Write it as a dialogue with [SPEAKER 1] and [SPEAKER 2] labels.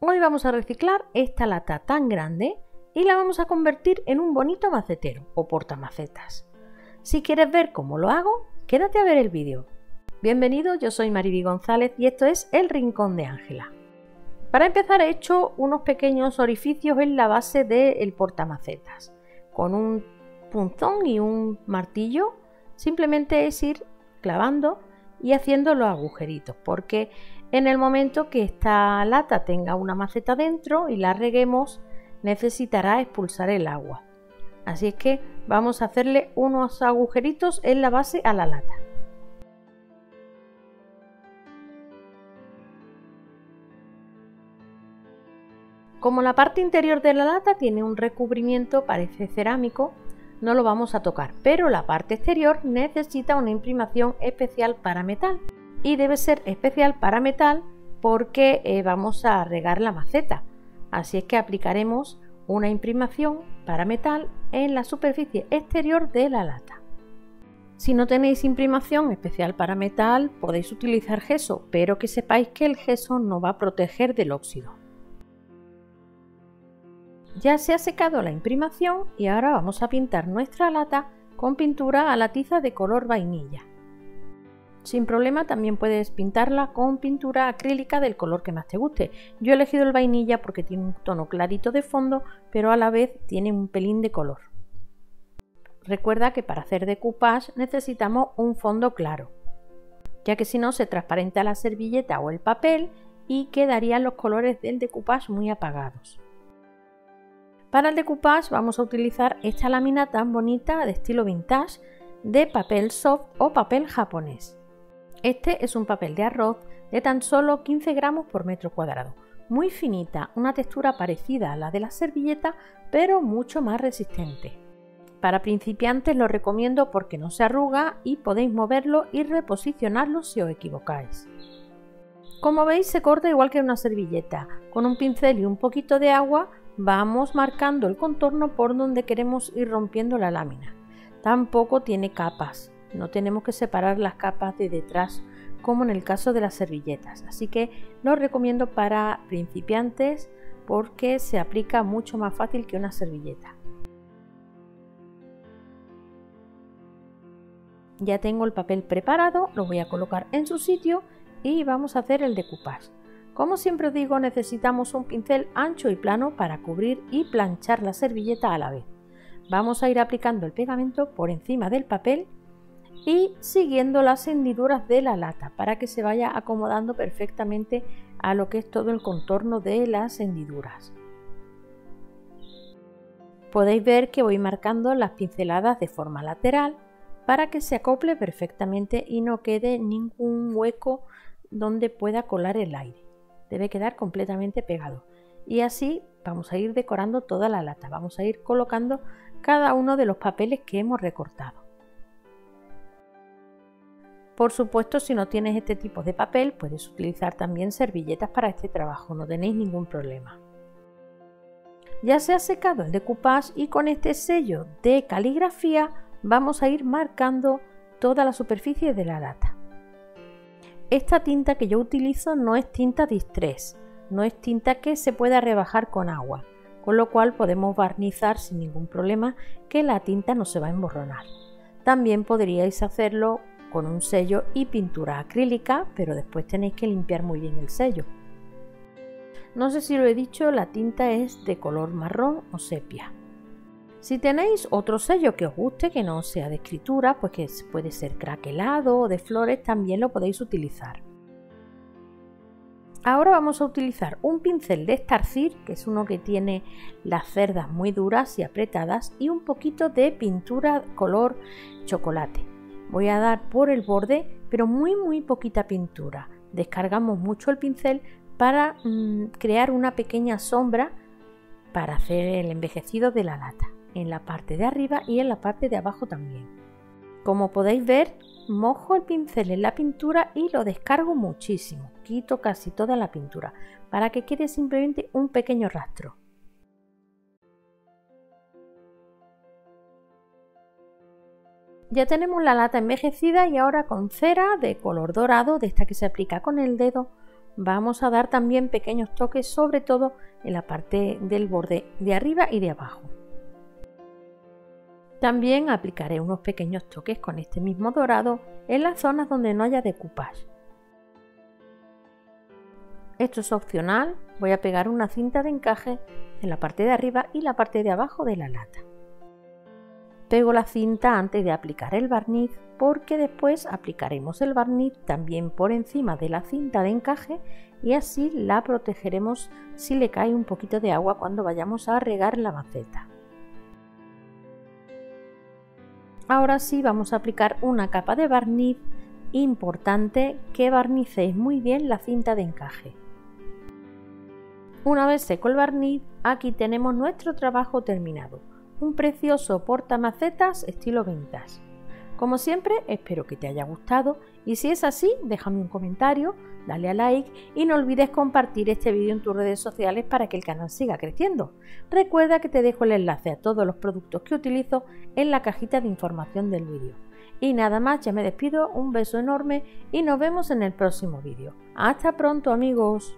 [SPEAKER 1] Hoy vamos a reciclar esta lata tan grande y la vamos a convertir en un bonito macetero o portamacetas. Si quieres ver cómo lo hago, quédate a ver el vídeo. Bienvenido, yo soy Mariby González y esto es El Rincón de Ángela. Para empezar he hecho unos pequeños orificios en la base del portamacetas. Con un punzón y un martillo simplemente es ir clavando y haciendo los agujeritos porque en el momento que esta lata tenga una maceta dentro y la reguemos necesitará expulsar el agua. Así es que vamos a hacerle unos agujeritos en la base a la lata. Como la parte interior de la lata tiene un recubrimiento, parece cerámico, no lo vamos a tocar, pero la parte exterior necesita una imprimación especial para metal y debe ser especial para metal porque eh, vamos a regar la maceta. Así es que aplicaremos una imprimación para metal en la superficie exterior de la lata. Si no tenéis imprimación especial para metal, podéis utilizar gesso, pero que sepáis que el gesso no va a proteger del óxido. Ya se ha secado la imprimación y ahora vamos a pintar nuestra lata con pintura a la tiza de color vainilla. Sin problema también puedes pintarla con pintura acrílica del color que más te guste. Yo he elegido el vainilla porque tiene un tono clarito de fondo, pero a la vez tiene un pelín de color. Recuerda que para hacer decoupage necesitamos un fondo claro, ya que si no se transparenta la servilleta o el papel y quedarían los colores del decoupage muy apagados. Para el decoupage vamos a utilizar esta lámina tan bonita de estilo vintage de papel soft o papel japonés. Este es un papel de arroz de tan solo 15 gramos por metro cuadrado, muy finita, una textura parecida a la de la servilleta pero mucho más resistente. Para principiantes lo recomiendo porque no se arruga y podéis moverlo y reposicionarlo si os equivocáis. Como veis se corta igual que una servilleta, con un pincel y un poquito de agua vamos marcando el contorno por donde queremos ir rompiendo la lámina. Tampoco tiene capas, no tenemos que separar las capas de detrás como en el caso de las servilletas, así que lo recomiendo para principiantes porque se aplica mucho más fácil que una servilleta. Ya tengo el papel preparado, lo voy a colocar en su sitio y vamos a hacer el decoupage. Como siempre os digo, necesitamos un pincel ancho y plano para cubrir y planchar la servilleta a la vez. Vamos a ir aplicando el pegamento por encima del papel y siguiendo las hendiduras de la lata para que se vaya acomodando perfectamente a lo que es todo el contorno de las hendiduras. Podéis ver que voy marcando las pinceladas de forma lateral para que se acople perfectamente y no quede ningún hueco donde pueda colar el aire debe quedar completamente pegado. Y así vamos a ir decorando toda la lata, vamos a ir colocando cada uno de los papeles que hemos recortado. Por supuesto, si no tienes este tipo de papel, puedes utilizar también servilletas para este trabajo, no tenéis ningún problema. Ya se ha secado el decoupage y con este sello de caligrafía vamos a ir marcando toda la superficie de la lata. Esta tinta que yo utilizo no es tinta distress, no es tinta que se pueda rebajar con agua, con lo cual podemos barnizar sin ningún problema que la tinta no se va a emborronar. También podríais hacerlo con un sello y pintura acrílica, pero después tenéis que limpiar muy bien el sello. No sé si lo he dicho, la tinta es de color marrón o sepia. Si tenéis otro sello que os guste, que no sea de escritura, pues que puede ser craquelado o de flores, también lo podéis utilizar. Ahora vamos a utilizar un pincel de Starcir, que es uno que tiene las cerdas muy duras y apretadas, y un poquito de pintura color chocolate. Voy a dar por el borde, pero muy muy poquita pintura. Descargamos mucho el pincel para mm, crear una pequeña sombra para hacer el envejecido de la lata en la parte de arriba y en la parte de abajo también. Como podéis ver, mojo el pincel en la pintura y lo descargo muchísimo. Quito casi toda la pintura para que quede simplemente un pequeño rastro. Ya tenemos la lata envejecida y ahora con cera de color dorado, de esta que se aplica con el dedo, vamos a dar también pequeños toques, sobre todo en la parte del borde de arriba y de abajo. También aplicaré unos pequeños toques con este mismo dorado en las zonas donde no haya decoupage. Esto es opcional, voy a pegar una cinta de encaje en la parte de arriba y la parte de abajo de la lata. Pego la cinta antes de aplicar el barniz porque después aplicaremos el barniz también por encima de la cinta de encaje y así la protegeremos si le cae un poquito de agua cuando vayamos a regar la maceta. Ahora sí vamos a aplicar una capa de barniz importante que barnicéis muy bien la cinta de encaje. Una vez seco el barniz, aquí tenemos nuestro trabajo terminado un precioso portamacetas estilo vintage. Como siempre, espero que te haya gustado y si es así, déjame un comentario, dale a like y no olvides compartir este vídeo en tus redes sociales para que el canal siga creciendo. Recuerda que te dejo el enlace a todos los productos que utilizo en la cajita de información del vídeo. Y nada más, ya me despido, un beso enorme y nos vemos en el próximo vídeo. Hasta pronto amigos.